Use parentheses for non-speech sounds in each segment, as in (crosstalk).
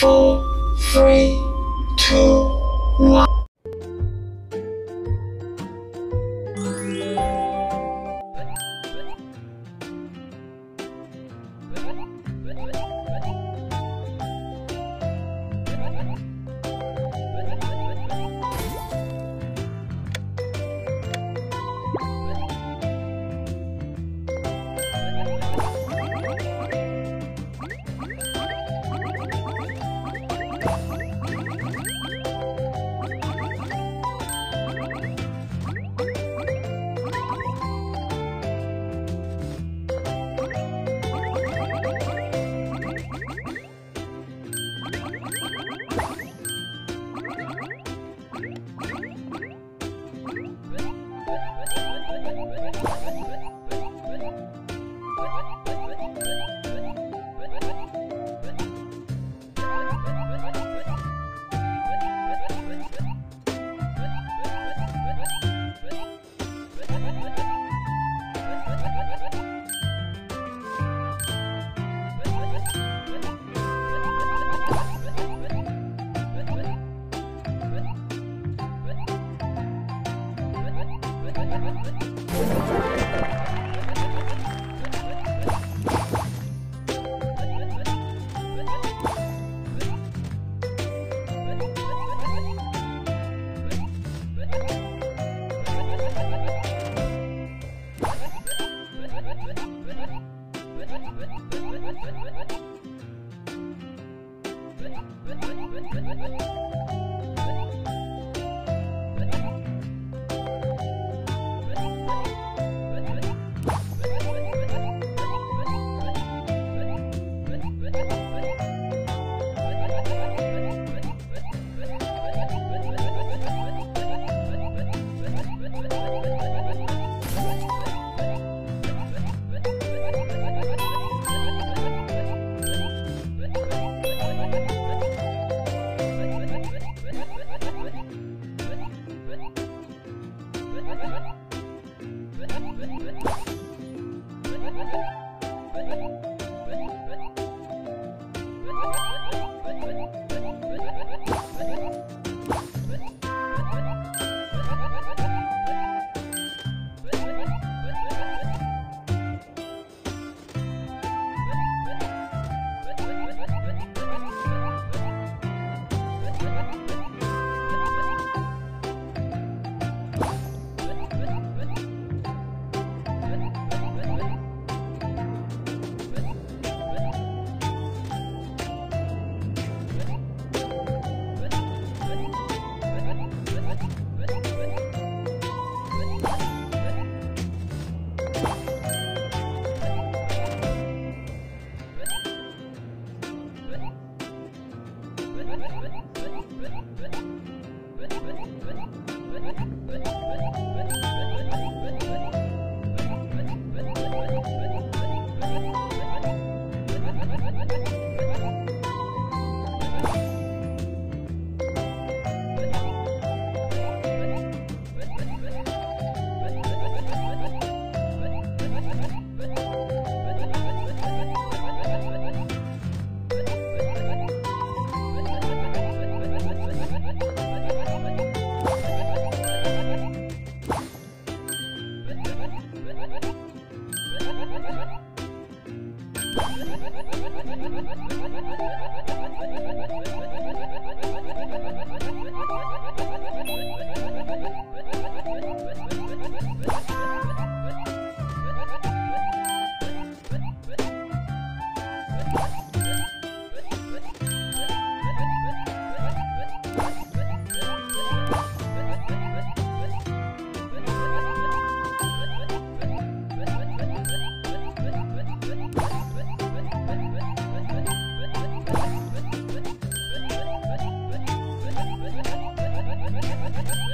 four, three, Thank (laughs) you.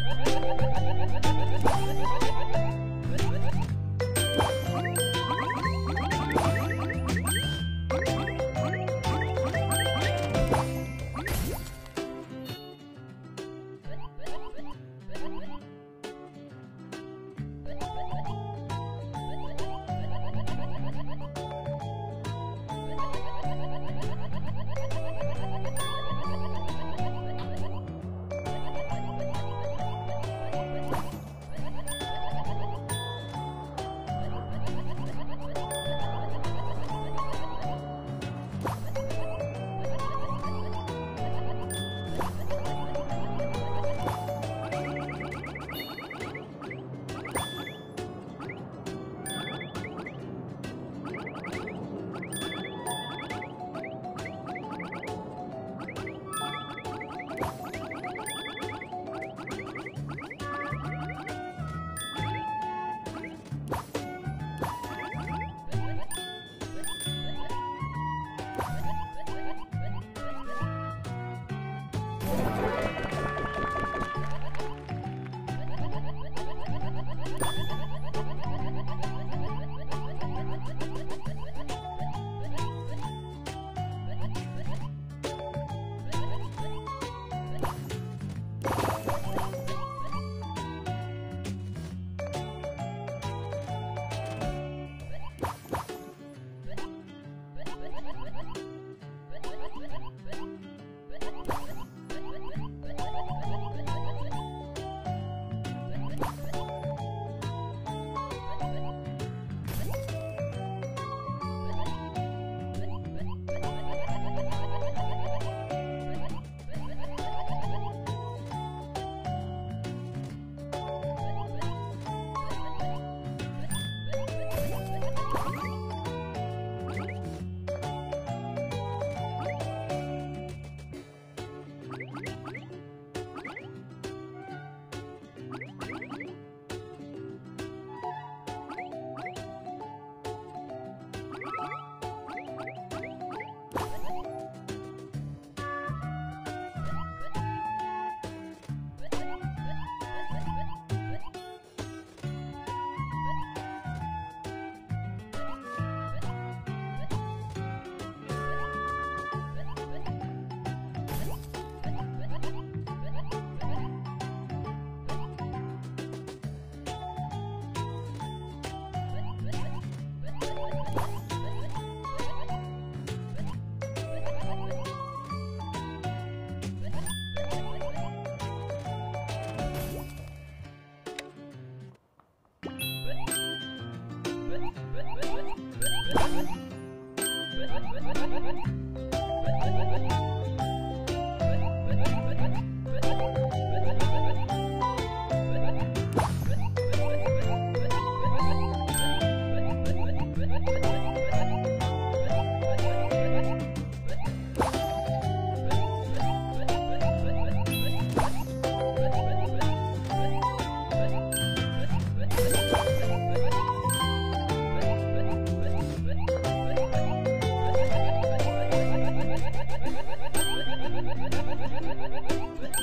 Thank (laughs) you.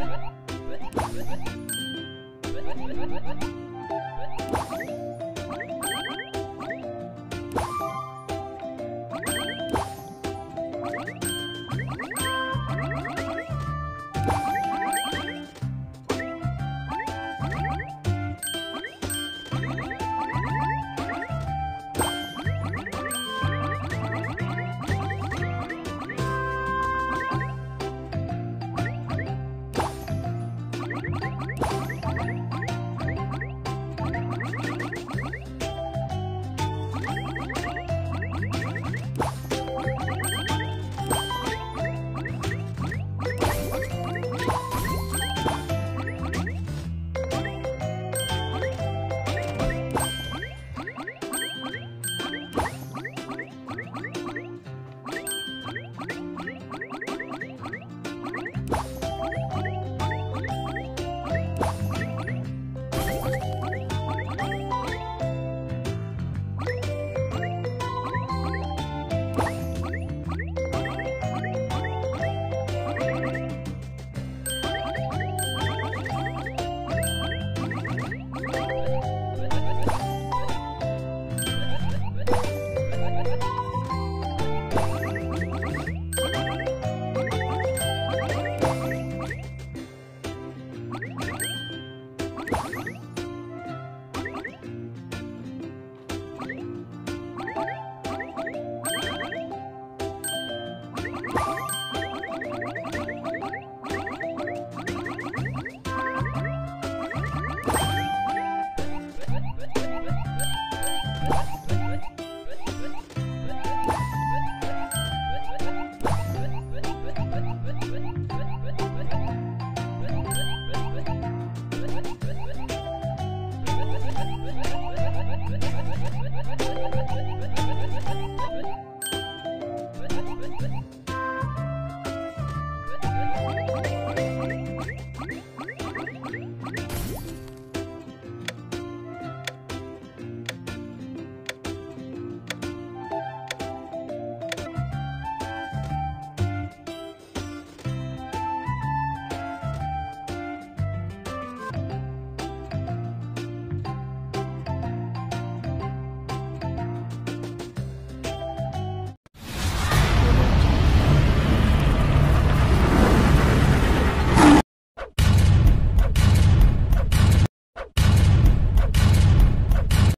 Let's go. What?